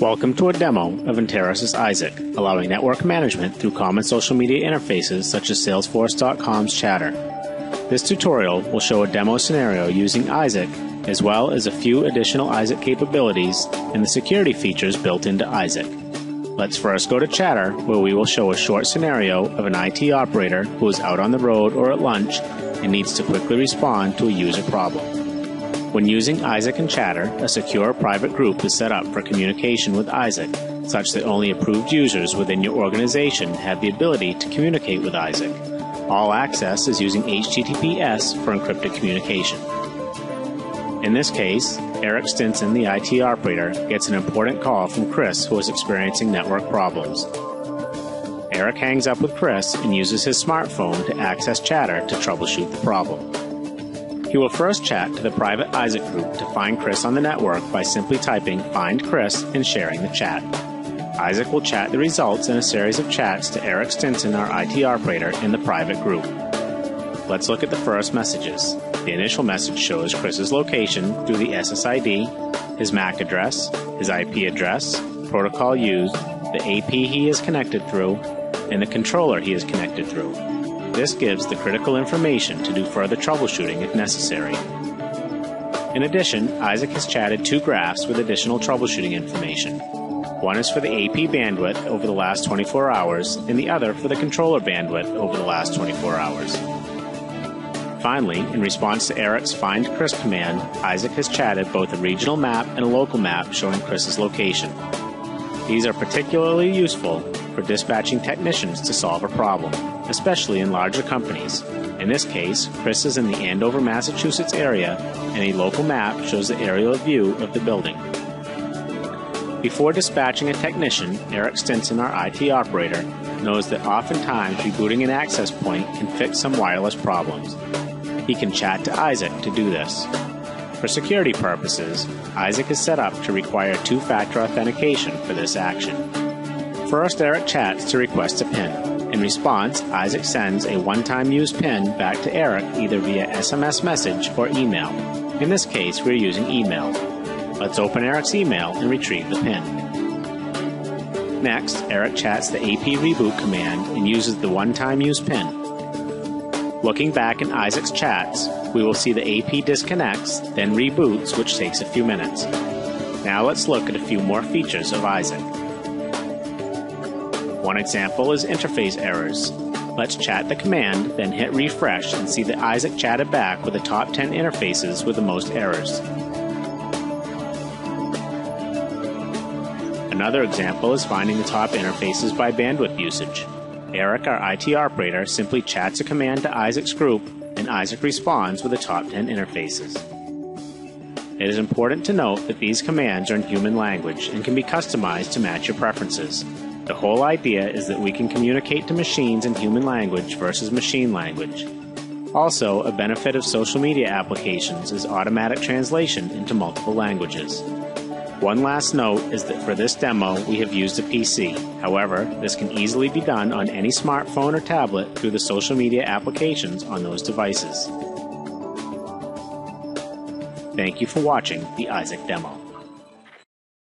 Welcome to a demo of Enterasys Isaac, allowing network management through common social media interfaces such as Salesforce.com's Chatter. This tutorial will show a demo scenario using Isaac, as well as a few additional Isaac capabilities and the security features built into Isaac. Let's first go to Chatter, where we will show a short scenario of an IT operator who is out on the road or at lunch and needs to quickly respond to a user problem. When using Isaac and Chatter, a secure private group is set up for communication with Isaac, such that only approved users within your organization have the ability to communicate with Isaac. All access is using HTTPS for encrypted communication. In this case, Eric Stinson, the IT operator, gets an important call from Chris who is experiencing network problems. Eric hangs up with Chris and uses his smartphone to access Chatter to troubleshoot the problem. He will first chat to the private Isaac group to find Chris on the network by simply typing find Chris and sharing the chat. Isaac will chat the results in a series of chats to Eric Stinson, our IT operator, in the private group. Let's look at the first messages. The initial message shows Chris's location through the SSID, his MAC address, his IP address, protocol used, the AP he is connected through, and the controller he is connected through. This gives the critical information to do further troubleshooting if necessary. In addition, Isaac has chatted two graphs with additional troubleshooting information. One is for the AP bandwidth over the last 24 hours, and the other for the controller bandwidth over the last 24 hours. Finally, in response to Eric's Find Chris command, Isaac has chatted both a regional map and a local map showing Chris's location. These are particularly useful for dispatching technicians to solve a problem especially in larger companies. In this case, Chris is in the Andover, Massachusetts area, and a local map shows the aerial view of the building. Before dispatching a technician, Eric Stinson, our IT operator, knows that oftentimes rebooting an access point can fix some wireless problems. He can chat to Isaac to do this. For security purposes, Isaac is set up to require two factor authentication for this action. First, Eric chats to request a PIN. In response, Isaac sends a one time use PIN back to Eric either via SMS message or email. In this case, we're using email. Let's open Eric's email and retrieve the PIN. Next, Eric chats the AP reboot command and uses the one time use PIN. Looking back in Isaac's chats, we will see the AP disconnects, then reboots, which takes a few minutes. Now let's look at a few more features of Isaac. One example is interface errors. Let's chat the command, then hit refresh and see that Isaac chatted back with the top 10 interfaces with the most errors. Another example is finding the top interfaces by bandwidth usage. Eric, our IT operator, simply chats a command to Isaac's group, and Isaac responds with the top 10 interfaces. It is important to note that these commands are in human language and can be customized to match your preferences. The whole idea is that we can communicate to machines in human language versus machine language. Also, a benefit of social media applications is automatic translation into multiple languages. One last note is that for this demo, we have used a PC. However, this can easily be done on any smartphone or tablet through the social media applications on those devices. Thank you for watching the Isaac demo.